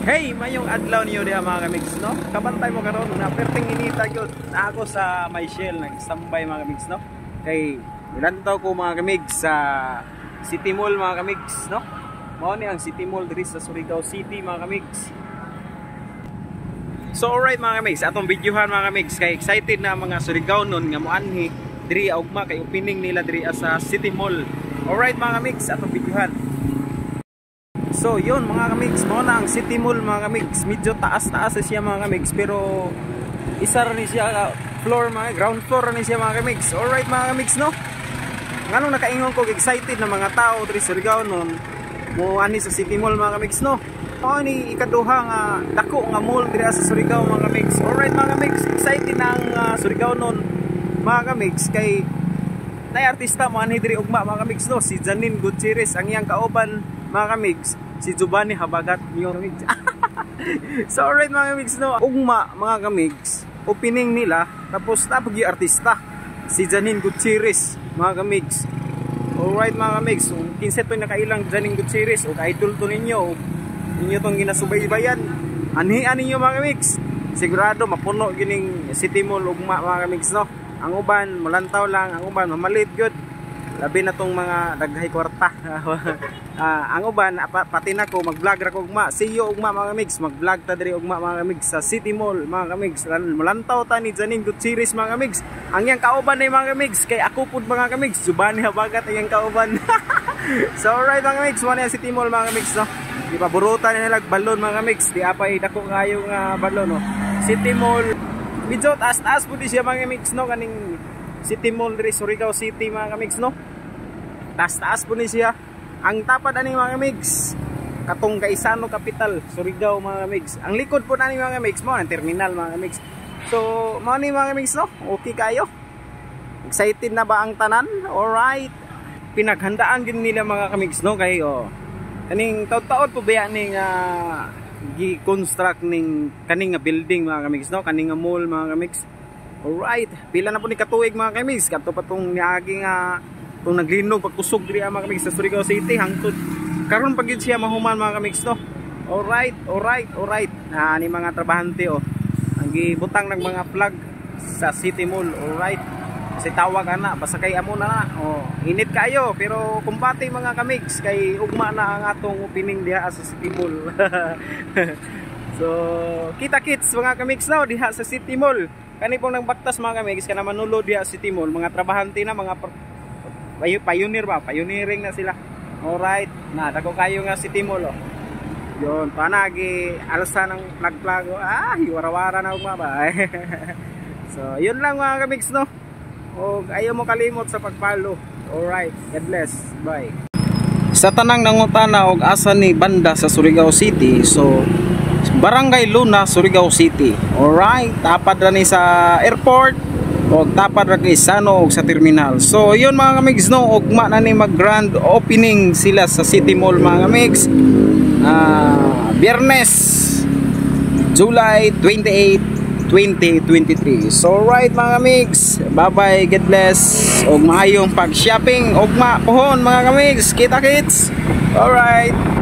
Hey, mayong adlaw niyo diha mga kamigs, no? Kabantay mo karon na perting inita gyud ako sa my shell nag-standby mga kamigs, no? Kay nilantaw ko mga kamigs sa City Mall mga kamigs, no? Mao ni ang City Mall diri sa Surigao City mga kamigs. So alright mga kamigs, atong videohan mga kamigs kay excited na mga Surigao nun nga moanhi diri ugma kay opening nila diri sa City Mall. Alright mga kamigs, atong videohan. So yun mga kamigs, mo na ang City Mall mga kamigs. Medyo taas-taas siya mga kamigs pero isa rin siya uh, floor mga ground floor rin siya mga kamigs. Alright mga kamigs no. Nganong nakaingon ko excited na mga tao diri sa Surigao nun mo ani sa City Mall mga kamigs no. Mao ni ikaduha nga dako nga mall diri sa Surigao mga kamigs. Alright mga kamigs, excited na ang uh, Surigao nun mga kamigs kay nay artista mo ani diri ugma mga kamigs no si Janine Gutierrez ang iyang kauban mga kamigs si Giovanni Habagat kamigs. So alright mga kamigs no? Ugma mga kamigs opening nila tapos napag yung artista si Janine Gutierrez mga kamigs. Alright mga kamigs so, kinset to nakailang Janine Gutierrez o idol to ninyo ninyo tong ginasubaybayan anhian ninyo mga kamigs. Sigurado mapuno gining City Mall ugma mga kamigs no? Ang uban mulantaw lang ang uban mamalit good labi na tong mga daghay kwarta. Uh, ang uban pati na ko mag-vlog ra ko ugma see you ugma mga kamigs mag-vlog ta diri ugma mga kamigs sa City Mall mga kamigs mulantaw ta ni Janine Good Series mga kamigs ang yang kauban ni mga kamigs kay ako pud mga kamigs subani habagat ang yang kauban. So alright mga kamigs mo City Mall mga kamigs no? Di pa burutan nila balon mga kamigs di apay dako kayo nga balon no? City Mall. Medyo taas-taas pud siya mga kamigs no? Kaning City Mall diri Surigao City mga kamigs no? Taas-taas po ni siya. Ang tapad ani mga kamigs katong Kaisano Capital Surigao mga kamigs. Ang likod po nani mga kamigs mo ang terminal mga kamigs. So mo ni mga kamigs no? Okay kayo? Excited na ba ang tanan? Alright. Pinaghandaan din nila mga kamigs no? Kay oh kaning taon-taon po ba ning uh, gi-construct ning kaning building mga kamigs no? Kaning mall mga kamigs alright pila na po ni katuig mga kamigs kadto pa tong niagi nga uh, kung naglinog pagkusog diri mga kamigs sa Surigao City. Hangtod karon pag siya mahuman mga kamigs no? Alright alright alright. Ah, ni mga trabahante oh. Ang gibutang ng mga flag sa City Mall. Alright. Kasi tawag ana basta kay amo na oh. Init kayo pero kumpati mga kamigs kay ugma na ang atong opening diha sa City Mall so kita kits mga kamigs no diha sa City Mall. Kani pong nang baktas mga kamigs kana manulo diha sa City Mall. Mga trabahante na mga pioneer ba? Pioneering na sila. Alright. Na dako kayo nga si Timol oh. yun panagi alsa ng oh. ah hiwarawara na ugma ba? So yun lang mga kamigs no? O ayaw mo kalimot sa pagpalo alright. God bless. Bye. Sa tanang nangutana og asa ni banda sa Surigao City so Barangay Luna, Surigao City. Alright, tapad ra ni sa airport o tapad ra kay Sano sa terminal. So yun mga kamigs no, ugma na ni mag grand opening sila sa City Mall mga kamigs. Uh, Biyernes July 28 2023. So right mga kamigs, bye bye, God bless. Og maayong pag-shopping, ugma pohon mga kamigs. Kita kits. All right.